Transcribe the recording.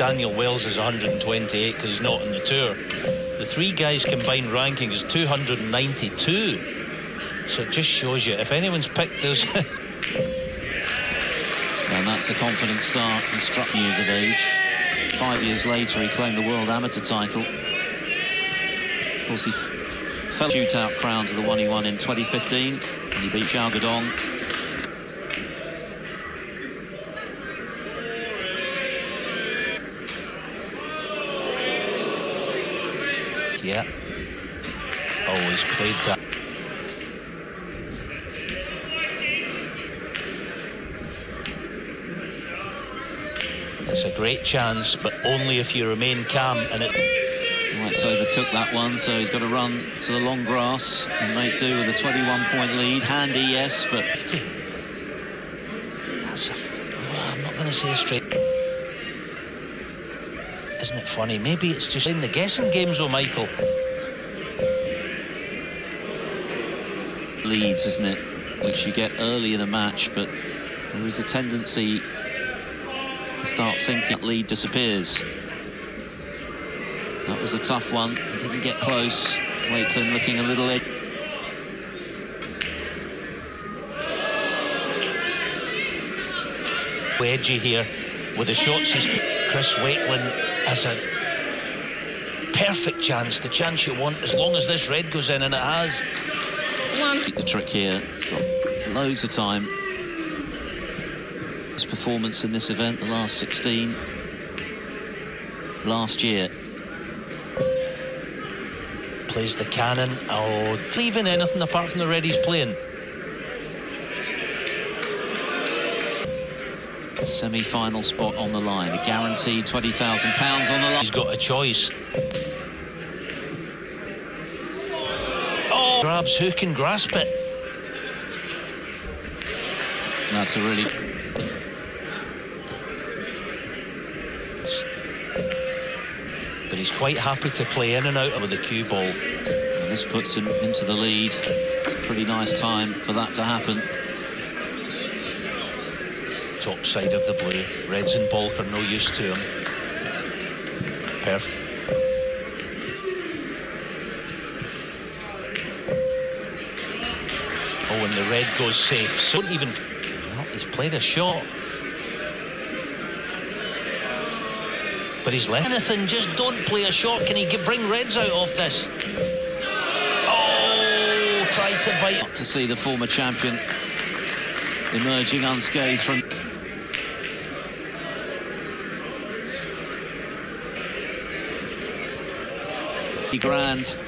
Daniel Wells is 128 because he's not on the tour. The three guys' combined ranking is 292. So it just shows you if anyone's picked those. and that's a confident start. He struck years of age. Five years later, he claimed the world amateur title. Of course, he fell shootout crown to the one he won in 2015, and he beat Zhao Guodong. Yeah. Always played that. It's a great chance, but only if you remain calm and it. Might overcook that one, so he's got to run to the long grass and make do with a 21-point lead. Handy, yes, but... That's a... Well, I'm not going to say straight... Isn't it funny? Maybe it's just in the guessing games, or Michael. Leads, isn't it? Which you get early in a match, but there is a tendency to start thinking that lead disappears. That was a tough one. He didn't get close. Wakelin looking a little edgy. edgy here with the shots. Chris Wakelin has a perfect chance, the chance you want, as long as this red goes in, and it has. The trick here, got loads of time. His performance in this event, the last 16, last year. Plays the cannon. Oh, leaving anything apart from the red he's playing. Semi-final spot on the line, a guaranteed £20,000 on the line. He's got a choice. Oh, grabs who can grasp it. That's a really... But he's quite happy to play in and out with the cue ball. And this puts him into the lead. It's a pretty nice time for that to happen top side of the blue. Reds and Baulk are no use to him. Perfect. Oh, and the red goes safe. So even... Well, he's played a shot. But he's left. Anything, just don't play a shot. Can he bring reds out of this? Oh, tried to bite. To see the former champion emerging unscathed from... grand